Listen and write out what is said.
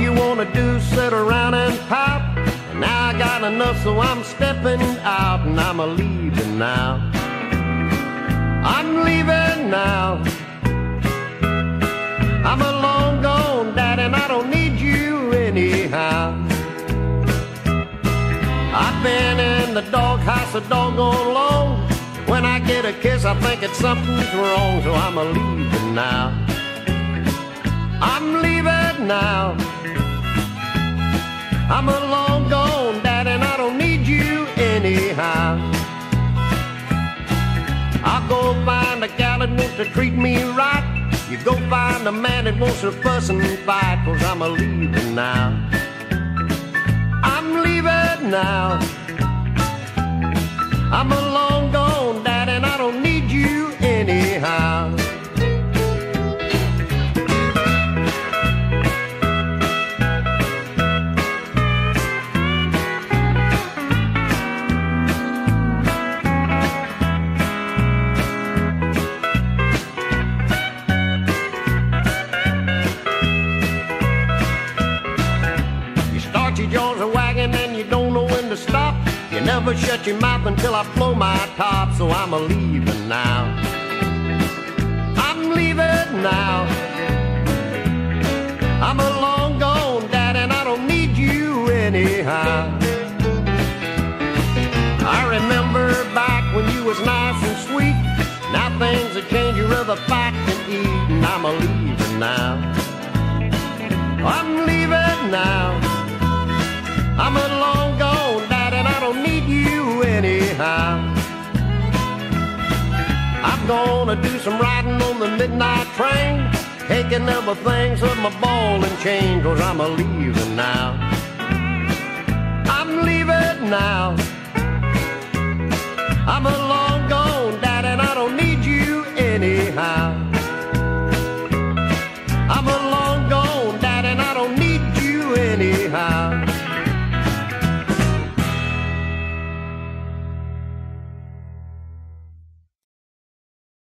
you wanna do sit around and pop. Now I got enough, so I'm stepping out and I'm a leaving now. I'm leaving now. I'm a long gone dad and I don't need you anyhow. I've been in the doghouse a doggone long. When I get a kiss, I think it's something's wrong, so I'm a leaving now. I'm leaving now. I'm a long gone dad and I don't need you anyhow. I'll go find a gal that wants to treat me right. You go find a man that wants to fuss and fight, cause I'm a leaving now. I'm leaving now. I'm a long gone dad and I don't need you anyhow. Never shut your mouth until I blow my top, so I'm a leaving now. I'm leaving now. I'm a long gone dad and I don't need you anyhow. I remember back when you was nice and sweet. Now things have changed, you rather than eat, and I'm a leaving now. I'm leaving now. I'm gonna do some riding on the midnight train, taking everything to my ball and chain, cause I'm a leaving now. I'm leaving now. I'm a long gone